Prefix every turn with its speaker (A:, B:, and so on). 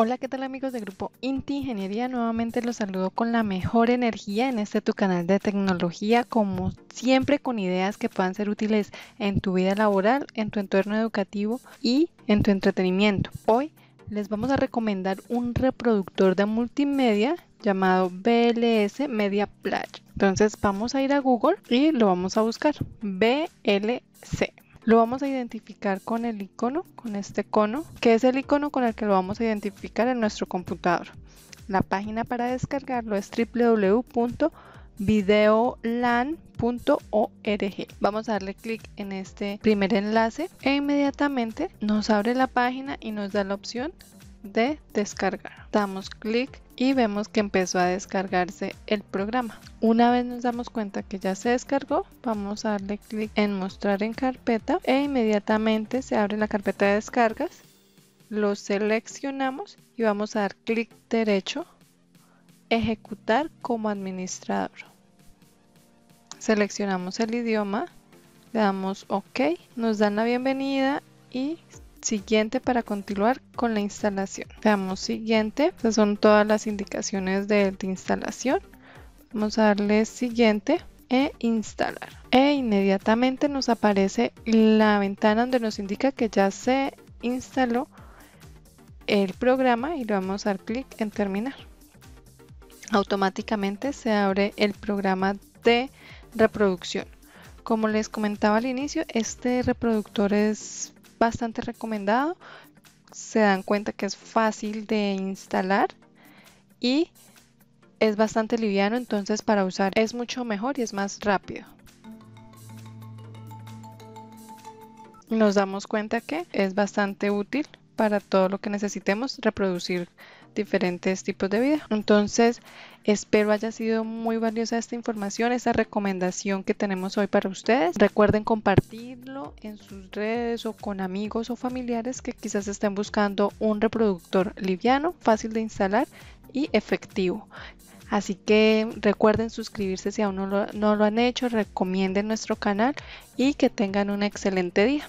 A: Hola, ¿qué tal amigos del grupo Inti Ingeniería? Nuevamente los saludo con la mejor energía en este tu canal de tecnología, como siempre con ideas que puedan ser útiles en tu vida laboral, en tu entorno educativo y en tu entretenimiento. Hoy les vamos a recomendar un reproductor de multimedia llamado BLS Media Plage. Entonces vamos a ir a Google y lo vamos a buscar. BLC. Lo vamos a identificar con el icono, con este cono, que es el icono con el que lo vamos a identificar en nuestro computador. La página para descargarlo es www.videolan.org. Vamos a darle clic en este primer enlace e inmediatamente nos abre la página y nos da la opción de descargar. Damos clic y vemos que empezó a descargarse el programa. Una vez nos damos cuenta que ya se descargó, vamos a darle clic en mostrar en carpeta e inmediatamente se abre la carpeta de descargas. Lo seleccionamos y vamos a dar clic derecho, ejecutar como administrador. Seleccionamos el idioma, le damos OK, nos dan la bienvenida y siguiente para continuar con la instalación. Damos siguiente, estas son todas las indicaciones de, instalación. Vamos a darle siguiente e instalar. E inmediatamente nos aparece la ventana donde nos indica que ya se instaló el programa y le vamos a dar clic en terminar. Automáticamente se abre el programa de reproducción. Como les comentaba al inicio, este reproductor es bastante recomendado. Se dan cuenta que es fácil de instalar y es bastante liviano, entonces para usar es mucho mejor y es más rápido. Nos damos cuenta que es bastante útil para todo lo que necesitemos reproducir diferentes tipos de vida. Entonces, espero haya sido muy valiosa esta información, esta recomendación que tenemos hoy para ustedes. Recuerden compartirlo en sus redes o con amigos o familiares que quizás estén buscando un reproductor liviano, fácil de instalar y efectivo. Así que recuerden suscribirse si aún no lo, no lo han hecho, recomienden nuestro canal y que tengan un excelente día.